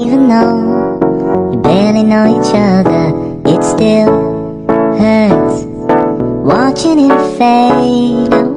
Even though you barely know each other, it still hurts watching it fade.